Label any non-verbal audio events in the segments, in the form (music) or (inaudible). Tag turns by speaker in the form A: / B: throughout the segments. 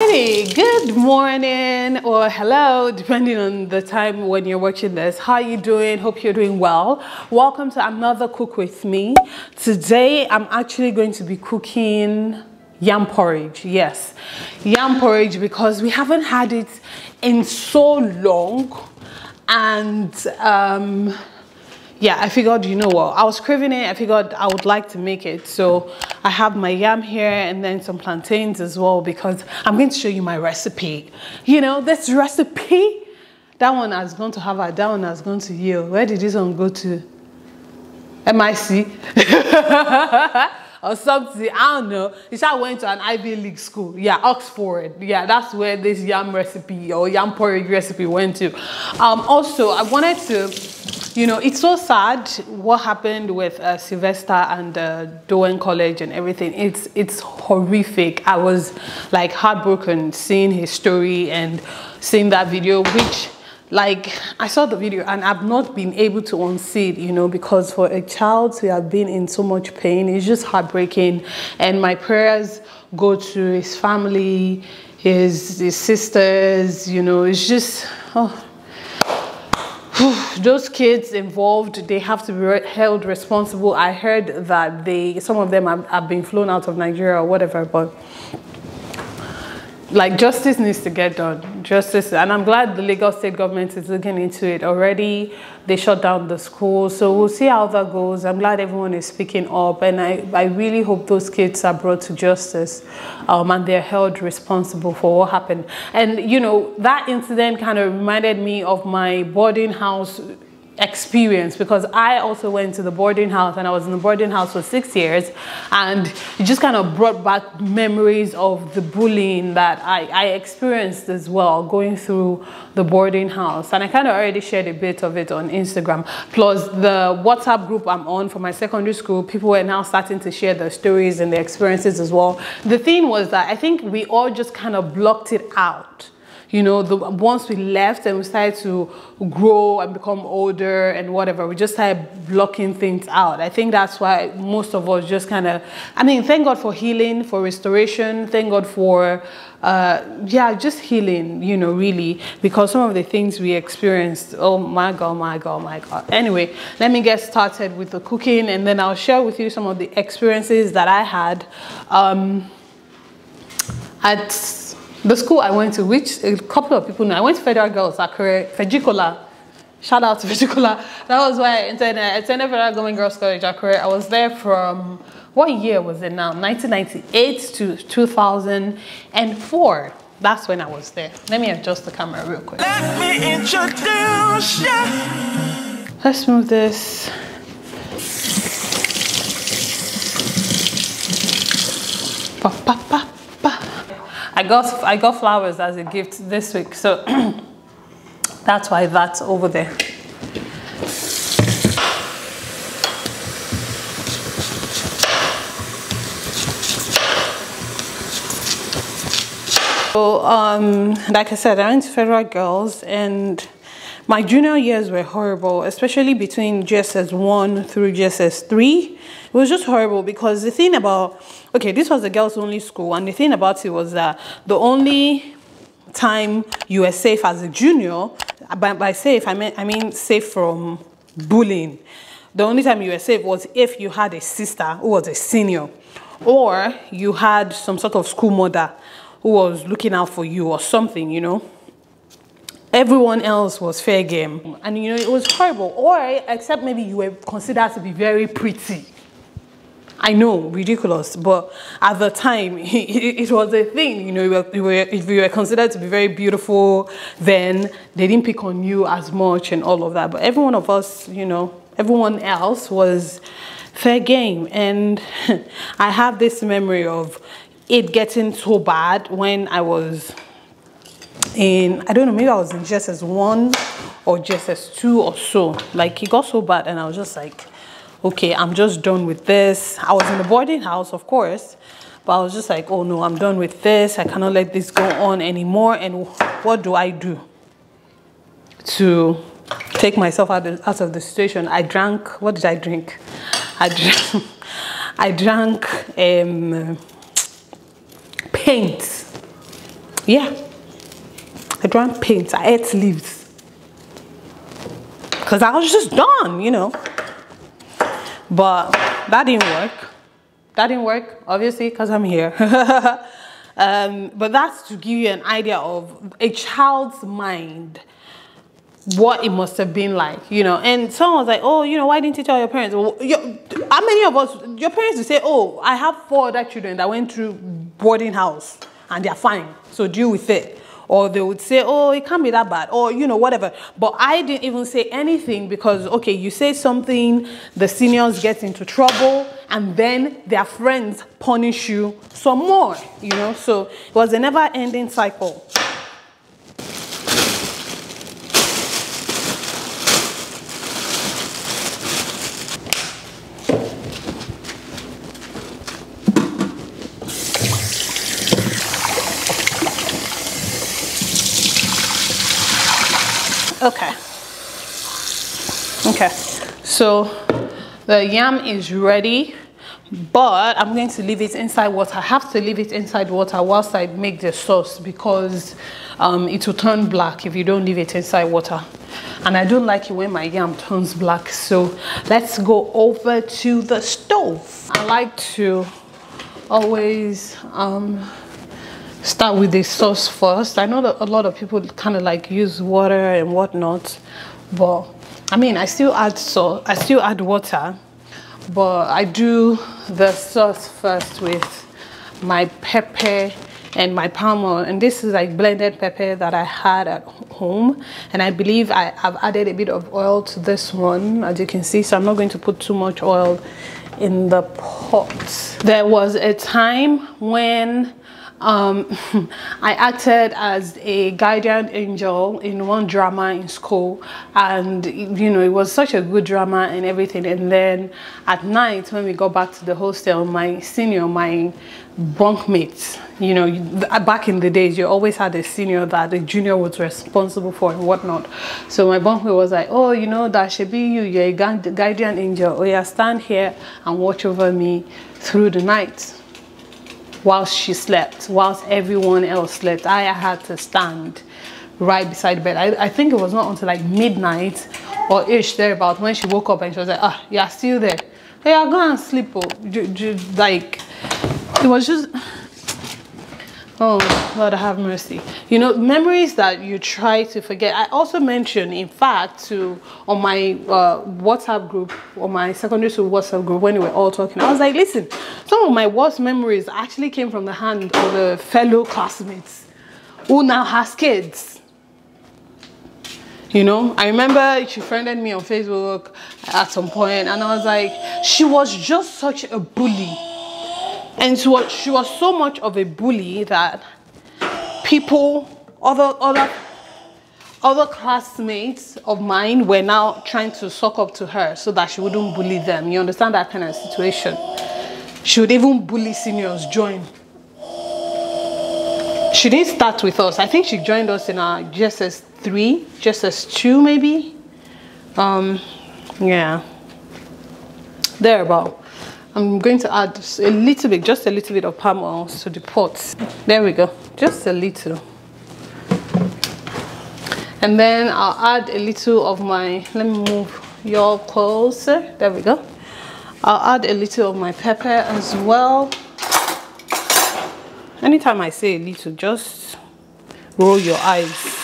A: Hey, good morning or hello, depending on the time when you're watching this. How are you doing? Hope you're doing well. Welcome to another Cook With Me. Today, I'm actually going to be cooking yam porridge. Yes, yam porridge because we haven't had it in so long. And um, yeah, I figured, you know what, I was craving it. I figured I would like to make it. So I have my yam here and then some plantains as well because I'm going to show you my recipe. You know, this recipe, that one has gone to Harvard, that one has gone to Yale. Where did this one go to? MIT? (laughs) or something. I don't know. Said went to an Ivy League school. Yeah, Oxford. Yeah, that's where this yam recipe or yam porridge recipe went to. Um, also, I wanted to, you know, it's so sad what happened with uh, Sylvester and uh, Dowen College and everything. It's it's horrific. I was like heartbroken seeing his story and seeing that video, which like I saw the video and I've not been able to unsee it, you know, because for a child to have been in so much pain, it's just heartbreaking. And my prayers go to his family, his his sisters, you know, it's just oh those kids involved they have to be held responsible. I heard that they some of them have, have been flown out of nigeria or whatever but like justice needs to get done. Justice and i'm glad the lagos state government is looking into it already. They shut down the school so we'll see how that goes. I'm glad everyone is speaking up and i, I really hope those kids are brought to justice um, and they're held responsible for what happened. And you know that incident kind of reminded me of my boarding house experience because I also went to the boarding house and I was in the boarding house for six years and it just kind of brought back memories of the bullying that I, I experienced as well going through the boarding house. And I kind of already shared a bit of it on Instagram. Plus the WhatsApp group I'm on for my secondary school people were now starting to share their stories and their experiences as well. The thing was that I think we all just kind of blocked it out you know, the, once we left and we started to grow and become older and whatever, we just started blocking things out. I think that's why most of us just kind of, I mean, thank God for healing, for restoration, thank God for, uh, yeah, just healing, you know, really, because some of the things we experienced, oh my God, my God, my God. Anyway, let me get started with the cooking and then I'll share with you some of the experiences that I had um, at the school I went to, which a couple of people know, I went to Federal Girls Akure, Fejicola. Shout out to (laughs) Fejicola. That was why I attended, I attended Federal Government Girls College Akure. I was there from, what year was it now? 1998 to 2004. That's when I was there. Let me adjust the camera real quick. Let me introduce you. Let's move this. Pa, pa, pa. I got I got flowers as a gift this week, so (clears throat) that's why that's over there. So, um, like I said, I went to Federal Girls and my junior years were horrible, especially between JSS 1 through JSS 3. It was just horrible because the thing about, okay, this was a girls only school, and the thing about it was that the only time you were safe as a junior, by, by safe, I mean, I mean safe from bullying. The only time you were safe was if you had a sister who was a senior, or you had some sort of school mother who was looking out for you or something, you know everyone else was fair game. And you know, it was horrible. Or except maybe you were considered to be very pretty. I know, ridiculous, but at the time, it, (laughs) it was a thing. You know, you were, you were, if you were considered to be very beautiful, then they didn't pick on you as much and all of that. But every one of us, you know, everyone else was fair game. And (laughs) I have this memory of it getting so bad when I was in, I don't know, maybe I was in JSS 1 or JSS 2 or so. Like, it got so bad, and I was just like, okay, I'm just done with this. I was in the boarding house, of course, but I was just like, oh no, I'm done with this. I cannot let this go on anymore. And what do I do to take myself out of, out of the situation? I drank, what did I drink? I drank, (laughs) I drank um, paint Yeah. I drank paint. I ate leaves. Because I was just done, you know. But that didn't work. That didn't work, obviously, because I'm here. (laughs) um, but that's to give you an idea of a child's mind what it must have been like, you know. And someone was like, oh, you know, why didn't you tell your parents? How many of us, your parents will say, oh, I have four other children that went through boarding house and they're fine, so deal with it. Or they would say, oh, it can't be that bad, or, you know, whatever. But I didn't even say anything because, okay, you say something, the seniors get into trouble, and then their friends punish you some more, you know. So it was a never ending cycle. Okay. Okay. So the yam is ready, but I'm going to leave it inside water. I have to leave it inside water whilst I make the sauce because um, it will turn black if you don't leave it inside water. And I don't like it when my yam turns black. So let's go over to the stove. I like to always um, start with the sauce first. I know that a lot of people kind of like use water and whatnot, but I mean, I still add salt, I still add water, but I do the sauce first with my pepper and my palm oil. And this is like blended pepper that I had at home. And I believe I have added a bit of oil to this one, as you can see. So I'm not going to put too much oil in the pot. There was a time when um, (laughs) I acted as a guardian angel in one drama in school and you know it was such a good drama and everything. And then at night when we got back to the hostel my senior my bunkmates you know back in the days you always had a senior that the junior was responsible for and whatnot. So my bunkmate was like oh you know that should be you. You're a guardian angel. Oh yeah stand here and watch over me through the night whilst she slept, whilst everyone else slept. I had to stand right beside the bed. I, I think it was not until like midnight or ish thereabout when she woke up and she was like, ah, you're still there. Hey, I'll go and sleep. Oh. Like, it was just Oh, Lord have mercy. You know, memories that you try to forget. I also mentioned, in fact, to on my uh, WhatsApp group, on my secondary school WhatsApp group, when we were all talking, I was like, listen, some of my worst memories actually came from the hand of a fellow classmates who now has kids. You know, I remember she friended me on Facebook at some point, and I was like, she was just such a bully and she was, she was so much of a bully that people, other, other, other classmates of mine were now trying to suck up to her so that she wouldn't bully them. You understand that kind of situation? She would even bully seniors join. She didn't start with us. I think she joined us in our JSS 3, JSS 2 maybe. Um, yeah. Thereabout. I'm going to add a little bit, just a little bit of palm oil to the pot. There we go, just a little. And then I'll add a little of my, let me move your closer. There we go. I'll add a little of my pepper as well. Anytime I say a little, just roll your eyes.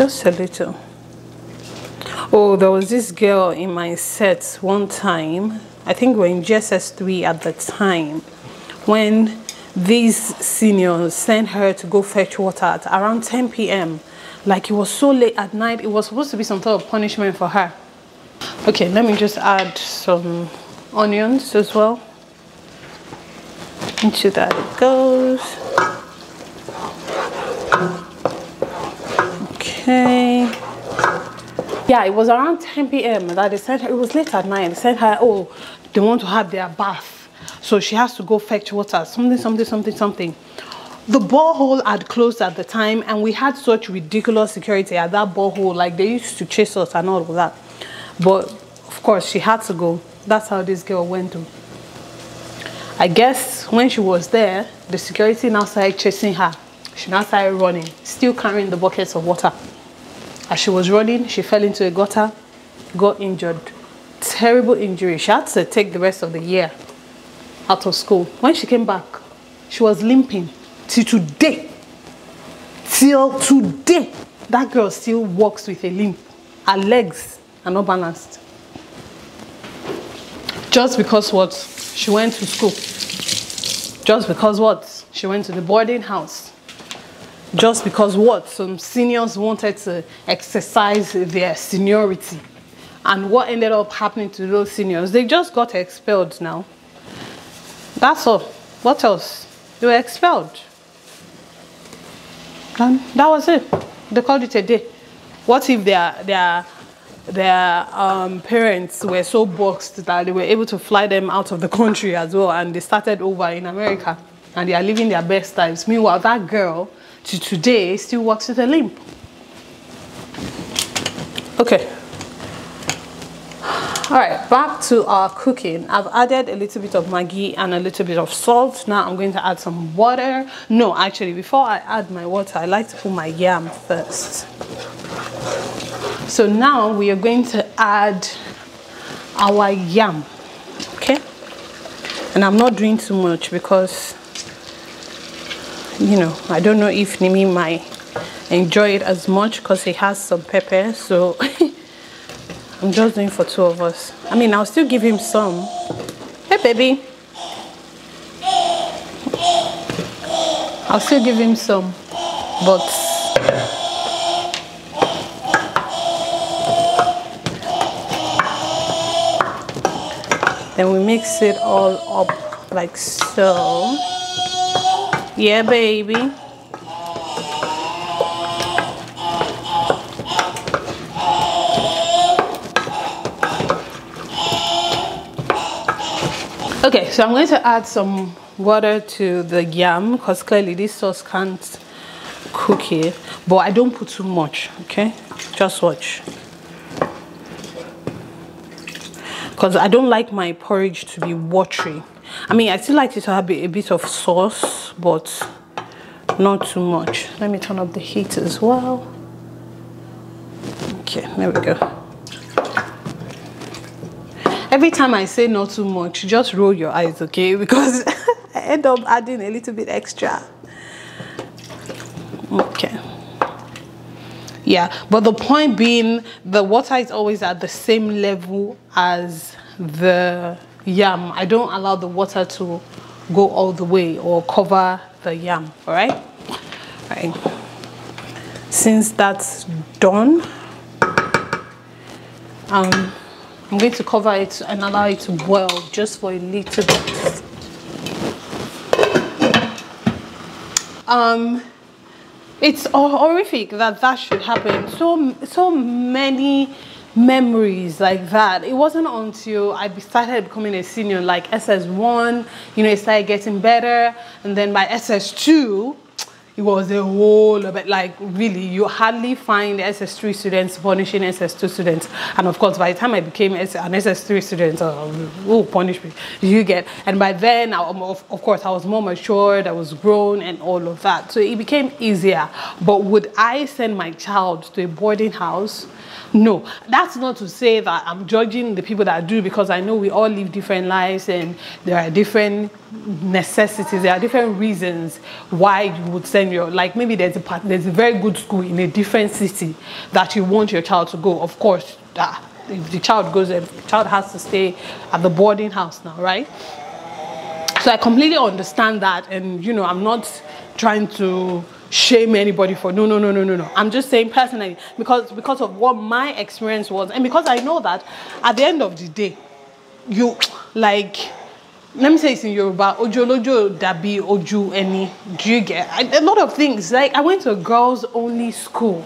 A: Just a little. Oh there was this girl in my set one time. I think we are in jss3 at the time when these seniors sent her to go fetch water at around 10 p.m like it was so late at night. It was supposed to be some sort of punishment for her. Okay let me just add some onions as well into that. Goes Yeah, it was around 10 p.m. that they sent her, it was late at night, they sent her, oh, they want to have their bath. So she has to go fetch water, something, something, something, something. The borehole had closed at the time and we had such ridiculous security at that borehole, like they used to chase us and all of that. But of course, she had to go. That's how this girl went to. I guess when she was there, the security now started chasing her. She now started running, still carrying the buckets of water. As she was running, she fell into a gutter, got injured. Terrible injury. She had to take the rest of the year out of school. When she came back, she was limping till today. Till today, that girl still walks with a limp. Her legs are not balanced. Just because what? She went to school. Just because what? She went to the boarding house just because what? Some seniors wanted to exercise their seniority. And what ended up happening to those seniors they just got expelled now. That's all. What else? They were expelled. And that was it. They called it a day. What if their their their um, parents were so boxed that they were able to fly them out of the country as well and they started over in america and they are living their best lives. Meanwhile that girl to today still works with a limp. Okay. All right, back to our cooking. I've added a little bit of Maggi and a little bit of salt. Now I'm going to add some water. No, actually, before I add my water, I like to put my yam first. So now we are going to add our yam, okay? And I'm not doing too much because you know i don't know if nimi might enjoy it as much because it has some pepper so (laughs) i'm just doing for two of us. I mean i'll still give him some. Hey baby. I'll still give him some but then we mix it all up like so yeah, baby. Okay, so I'm going to add some water to the yam because clearly this sauce can't cook it, but I don't put too much, okay? Just watch. Because I don't like my porridge to be watery. I mean, I still like it to have a bit of sauce, but not too much. Let me turn up the heat as well. Okay, there we go. Every time I say not too much, just roll your eyes, okay? (laughs) Because I end up adding a little bit extra. Okay. Yeah, but the point being, the water is always at the same level as the yam. I don't allow the water to go all the way or cover the yam, all right? All right. Since that's done, um, I'm going to cover it and allow it to boil just for a little bit. Um, it's horrific that that should happen. So, so many memories like that. It wasn't until I started becoming a senior, like SS1, you know, it started getting better. And then by SS2, it was a whole bit like really you hardly find SS3 students punishing SS2 students. And of course by the time I became an SS3 student uh, oh punish me? You get. And by then I, um, of, of course I was more matured I was grown and all of that. So it became easier. But would I send my child to a boarding house (laughs) no, that's not to say that I'm judging the people that do because I know we all live different lives and there are different necessities, there are different reasons why you would send your, like maybe there's a, there's a very good school in a different city that you want your child to go. Of course, if the child goes the child has to stay at the boarding house now, right? So I completely understand that and you know, I'm not trying to shame anybody for no no no no no no i'm just saying personally because because of what my experience was and because i know that at the end of the day you like let me say it's in Yoruba, Ojolojo Dabi Oju Any. Do a lot of things? Like I went to a girls only school,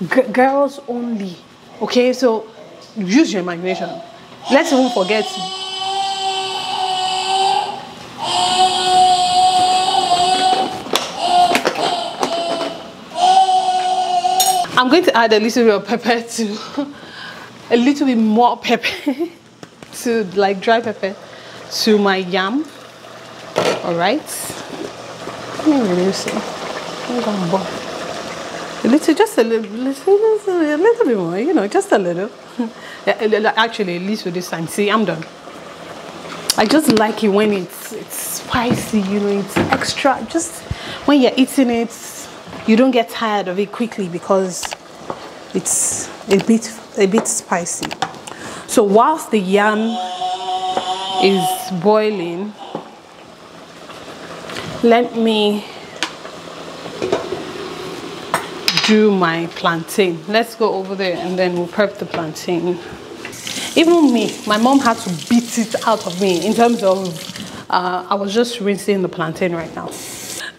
A: G girls only. Okay, so use your imagination. Let's even forget I'm going to add a little bit of pepper to (laughs) a little bit more pepper (laughs) to like dry pepper to my yam. All right. Let me reduce it. A little, just a little, little, a little bit more, you know, just a little. (laughs) Actually, at least with this time. See, I'm done. I just like it when it's it's spicy, you know, it's extra. Just when you're eating it, you don't get tired of it quickly because it's a bit a bit spicy. So whilst the yam is boiling let me do my plantain. Let's go over there and then we'll prep the plantain. Even me my mom had to beat it out of me in terms of uh, I was just rinsing the plantain right now.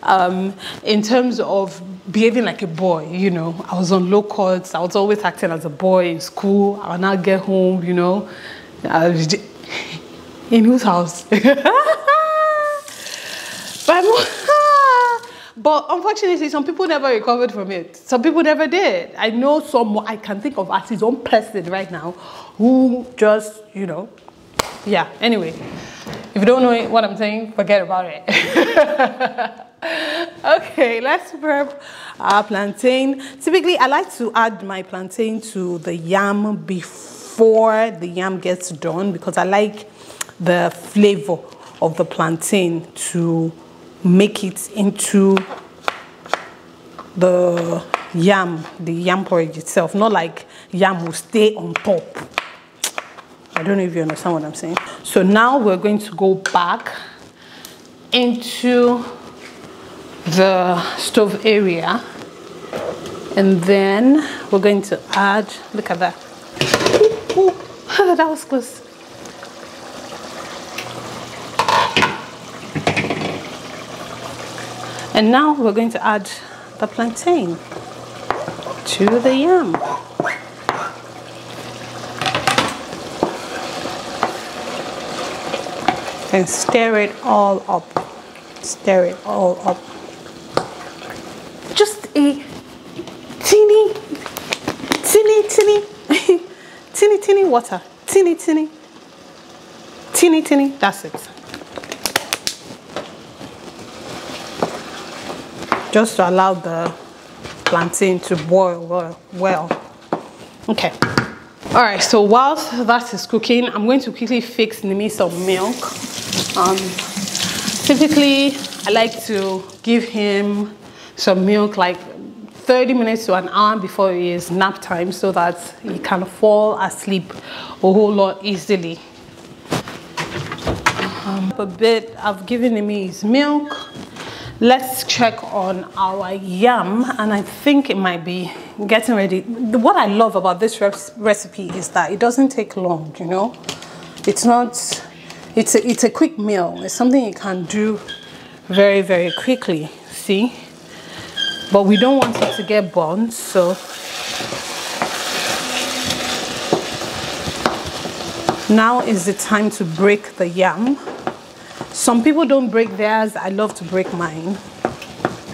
A: Um, in terms of behaving like a boy, you know. I was on low cuts. I was always acting as a boy in school. I would not get home, you know. in whose house? (laughs) but, (laughs) but unfortunately, some people never recovered from it. Some people never did. I know some, I can think of as his own person right now who just, you know, yeah, anyway. If you don't know what I'm saying, forget about it. (laughs) okay, let's prep our plantain. Typically, I like to add my plantain to the yam before the yam gets done because I like the flavor of the plantain to make it into the yam, the yam porridge itself. Not like yam will stay on top. I don't know if you understand what I'm saying. So now we're going to go back into the stove area. And then we're going to add look at that. Ooh, ooh, (laughs) that was close. And now we're going to add the plantain to the yam. And stir it all up. Stir it all up just a teeny, teeny, teeny, teeny, teeny water. Teeny, teeny, teeny, teeny. That's it. Just to allow the plantain to boil well. Okay. All right, so whilst that is cooking, I'm going to quickly fix Nimi some milk. Um, typically, I like to give him some milk like 30 minutes to an hour before his nap time so that he can fall asleep a whole lot easily. Um, a bit, I've given him his milk. Let's check on our yam and I think it might be getting ready. What I love about this recipe is that it doesn't take long, you know. It's not, it's a, it's a quick meal. It's something you can do very, very quickly. See? But we don't want it to get burnt so. Now is the time to break the yam. Some people don't break theirs. I love to break mine.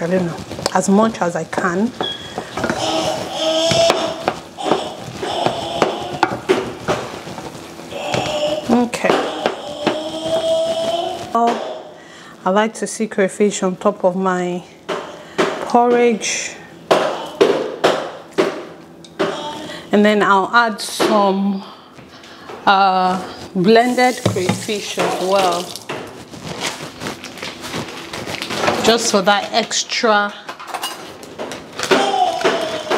A: I don't know. As much as i can. Okay. Oh i like to see crayfish on top of my porridge. And then I'll add some uh, blended crayfish as well. Just for that extra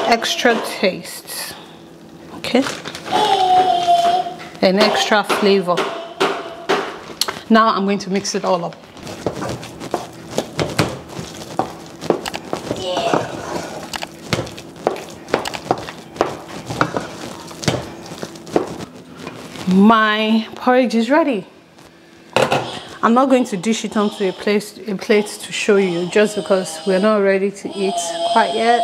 A: extra taste. Okay? An extra flavor. Now I'm going to mix it all up my porridge is ready. I'm not going to dish it onto a plate, a plate to show you just because we're not ready to eat quite yet.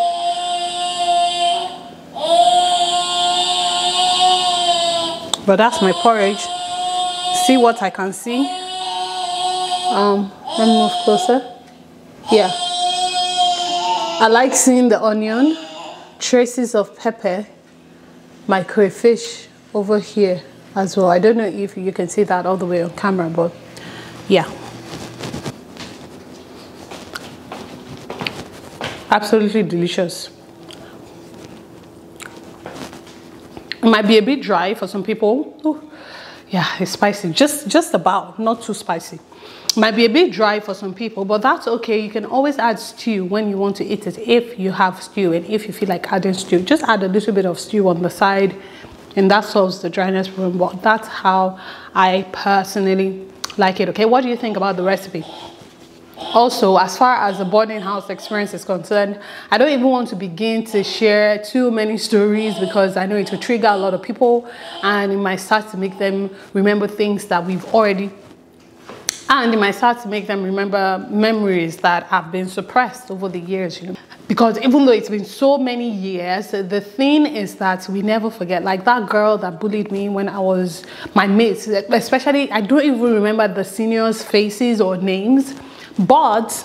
A: But that's my porridge. See what I can see? Um let me move closer. Yeah. I like seeing the onion traces of pepper my crayfish over here as well. I don't know if you can see that all the way on camera but yeah. Absolutely delicious. It might be a bit dry for some people. Ooh, yeah it's spicy. Just just about not too spicy. Might be a bit dry for some people but that's okay. You can always add stew when you want to eat it if you have stew and if you feel like adding stew. Just add a little bit of stew on the side and that solves the dryness problem. But that's how i personally like it. Okay what do you think about the recipe? Also as far as the boarding house experience is concerned i don't even want to begin to share too many stories because i know it will trigger a lot of people and it might start to make them remember things that we've already and it might start to make them remember memories that have been suppressed over the years, you know. Because even though it's been so many years, the thing is that we never forget. Like that girl that bullied me when I was my mates, especially, I don't even remember the seniors' faces or names, but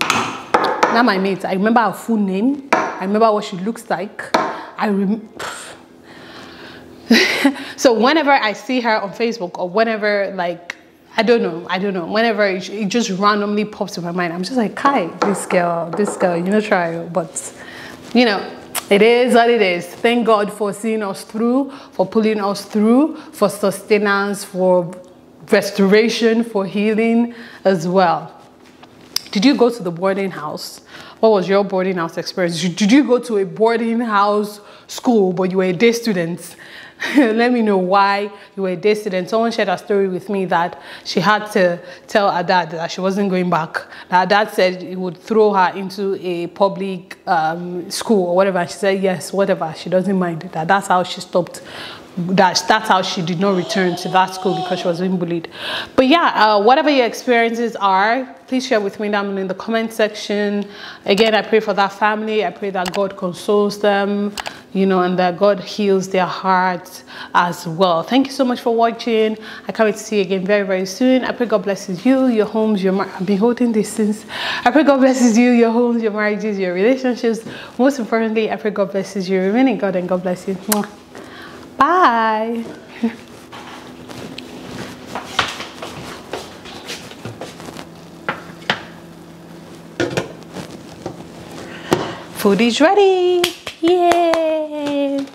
A: not my mates. I remember her full name. I remember what she looks like. I remember. (laughs) so whenever I see her on Facebook or whenever like I don't know. I don't know. Whenever it, it, just randomly pops in my mind, I'm just like, Kai, this girl, this girl, you know, try. But, you know, it is what it is. Thank God for seeing us through, for pulling us through, for sustenance, for restoration, for healing as well. Did you go to the boarding house? What was your boarding house experience? Did you go to a boarding house school, but you were a day student? (laughs) let me know why you were a day student. Someone shared a story with me that she had to tell her dad that she wasn't going back. Her dad said he would throw her into a public um, school or whatever. She said yes, whatever. She doesn't mind that. That's how she stopped that that's how she did not return to that school because she was being bullied. But yeah uh, whatever your experiences are please share with me down in the comment section. Again i pray for that family. I pray that god consoles them you know and that god heals their hearts as well. Thank you so much for watching. I can't wait to see you again very very soon. I pray god blesses you your homes your i've been holding this since. I pray god blesses you your homes your marriages your relationships. Most importantly i pray god blesses you. Remaining god and god bless you Bye. Food is ready. Yay.